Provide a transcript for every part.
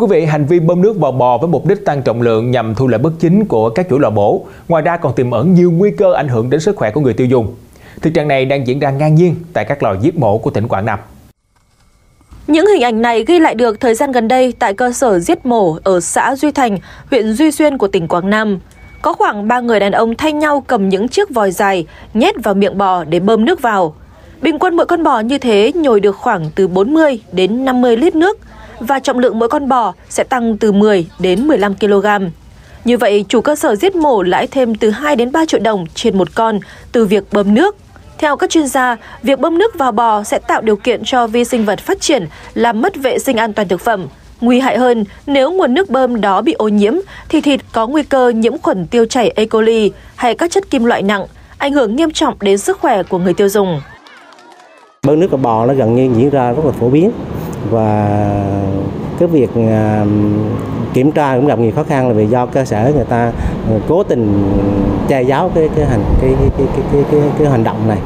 Quý vị, hành vi bơm nước vào bò với mục đích tăng trọng lượng nhằm thu lợi bất chính của các chủ lò mổ, ngoài ra còn tiềm ẩn nhiều nguy cơ ảnh hưởng đến sức khỏe của người tiêu dùng. Thực trạng này đang diễn ra ngang nhiên tại các lò giết mổ của tỉnh Quảng Nam. Những hình ảnh này ghi lại được thời gian gần đây tại cơ sở giết mổ ở xã Duy Thành, huyện Duy Xuyên của tỉnh Quảng Nam. Có khoảng 3 người đàn ông thay nhau cầm những chiếc vòi dài nhét vào miệng bò để bơm nước vào. Bình quân mỗi con bò như thế nhồi được khoảng từ 40 đến 50 lít nước và trọng lượng mỗi con bò sẽ tăng từ 10 đến 15 kg. Như vậy, chủ cơ sở giết mổ lãi thêm từ 2 đến 3 triệu đồng trên một con từ việc bơm nước. Theo các chuyên gia, việc bơm nước vào bò sẽ tạo điều kiện cho vi sinh vật phát triển, làm mất vệ sinh an toàn thực phẩm. Nguy hại hơn, nếu nguồn nước bơm đó bị ô nhiễm thì thịt có nguy cơ nhiễm khuẩn tiêu chảy E. coli hay các chất kim loại nặng, ảnh hưởng nghiêm trọng đến sức khỏe của người tiêu dùng. Bơm nước vào bò nó gần như diễn ra rất là phổ biến và cái việc à, kiểm tra cũng gặp nhiều khó khăn là vì do cơ sở người ta ờ, cố tình che giấu cái cái hành cái cái cái cái cái, cái, cái hành động này.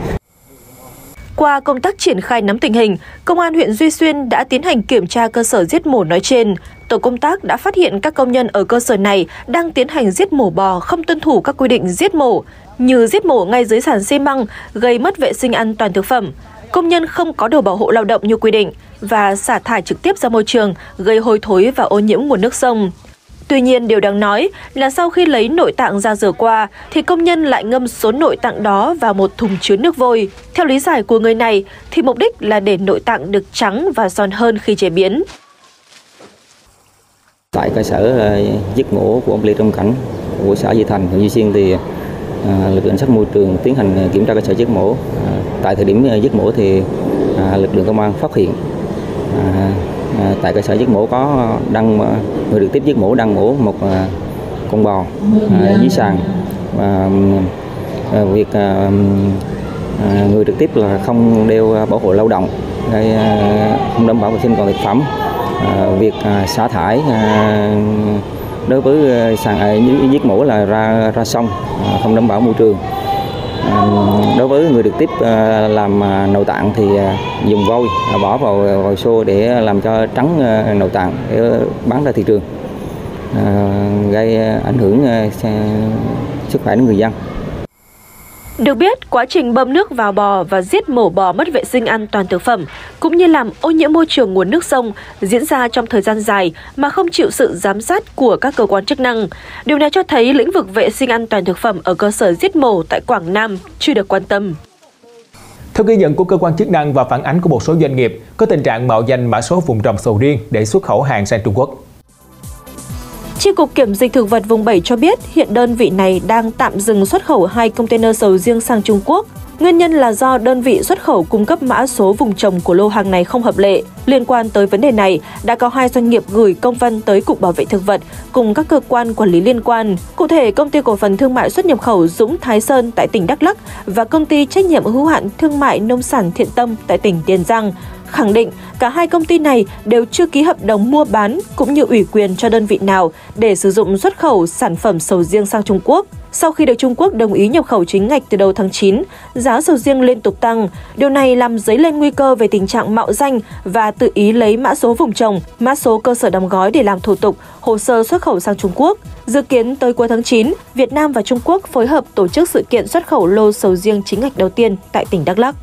Qua công tác triển khai nắm tình hình, Công an huyện Duy Xuyên đã tiến hành kiểm tra cơ sở giết mổ nói trên. Tổ công tác đã phát hiện các công nhân ở cơ sở này đang tiến hành giết mổ bò không tuân thủ các quy định giết mổ, như giết mổ ngay dưới sàn xi măng, gây mất vệ sinh an toàn thực phẩm. Công nhân không có đồ bảo hộ lao động như quy định và xả thải trực tiếp ra môi trường, gây hôi thối và ô nhiễm nguồn nước sông. Tuy nhiên, điều đáng nói là sau khi lấy nội tạng ra rửa qua, thì công nhân lại ngâm số nội tạng đó vào một thùng chứa nước vôi. Theo lý giải của người này, thì mục đích là để nội tạng được trắng và giòn hơn khi chế biến. Tại cơ sở ờ, giết mổ của ông Lê Trung Cảnh của xã Di Thành, huyện Duy Xuyên thì ờ, lực lượng sát môi trường tiến hành kiểm tra cơ sở giết mổ. Ờ, tại thời điểm giết mổ thì lực lượng công an phát hiện À, à, tại cơ sở giết mổ có đăng à, người được tiếp giết mổ đăng mổ một con bò dưới sàn. Và việc người trực tiếp là không đeo bảo hộ lao động. Gây không đảm bảo vệ sinh còn thực phẩm. Việc xả thải đối với sàn giết mổ là ra ra sông không đảm bảo môi trường đối với người trực tiếp ờ, làm ờ, nội tạng thì ờ, dùng vôi bỏ vào vòi xô để làm cho trắng nội tạng để bán ra thị trường gây ảnh hưởng sức khỏe đến người dân. Được biết, quá trình bơm nước vào bò và giết mổ bò mất vệ sinh an toàn thực phẩm, cũng như làm ô nhiễm môi trường nguồn nước sông diễn ra trong thời gian dài mà không chịu sự giám sát của các cơ quan chức năng. Điều này cho thấy lĩnh vực vệ sinh an toàn thực phẩm ở cơ sở giết mổ tại Quảng Nam chưa được quan tâm. Theo ghi nhận của cơ quan chức năng và phản ánh của một số doanh nghiệp, có tình trạng mạo danh mã số vùng trồng sầu riêng để xuất khẩu hàng sang Trung Quốc. Tri cục Kiểm dịch thực vật vùng 7 cho biết hiện đơn vị này đang tạm dừng xuất khẩu hai container sầu riêng sang Trung Quốc. Nguyên nhân là do đơn vị xuất khẩu cung cấp mã số vùng trồng của lô hàng này không hợp lệ. Liên quan tới vấn đề này, đã có hai doanh nghiệp gửi công văn tới Cục Bảo vệ Thực vật cùng các cơ quan quản lý liên quan. Cụ thể, Công ty Cổ phần Thương mại xuất nhập khẩu Dũng Thái Sơn tại tỉnh Đắk Lắk và Công ty Trách nhiệm hữu hạn Thương mại Nông sản Thiện Tâm tại tỉnh Tiền Giang khẳng định cả hai công ty này đều chưa ký hợp đồng mua bán cũng như ủy quyền cho đơn vị nào để sử dụng xuất khẩu sản phẩm sầu riêng sang Trung Quốc. Sau khi được Trung Quốc đồng ý nhập khẩu chính ngạch từ đầu tháng 9, giá sầu riêng liên tục tăng. Điều này làm dấy lên nguy cơ về tình trạng mạo danh và tự ý lấy mã số vùng trồng, mã số cơ sở đóng gói để làm thủ tục, hồ sơ xuất khẩu sang Trung Quốc. Dự kiến tới cuối tháng 9, Việt Nam và Trung Quốc phối hợp tổ chức sự kiện xuất khẩu lô sầu riêng chính ngạch đầu tiên tại tỉnh Đắk Lắk.